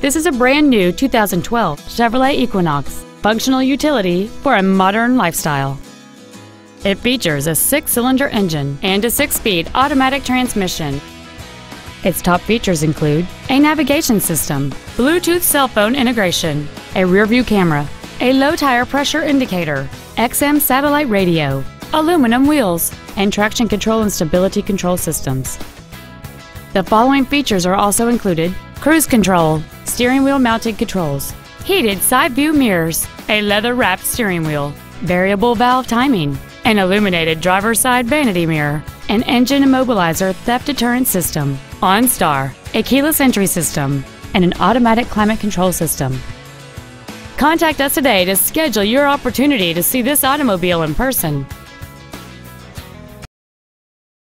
This is a brand new 2012 Chevrolet Equinox, functional utility for a modern lifestyle. It features a six-cylinder engine and a six-speed automatic transmission. Its top features include a navigation system, Bluetooth cell phone integration, a rear-view camera, a low tire pressure indicator, XM satellite radio, aluminum wheels, and traction control and stability control systems. The following features are also included cruise control, steering wheel mounted controls, heated side view mirrors, a leather wrapped steering wheel, variable valve timing, an illuminated driver's side vanity mirror, an engine immobilizer theft deterrent system, OnStar, a keyless entry system, and an automatic climate control system. Contact us today to schedule your opportunity to see this automobile in person.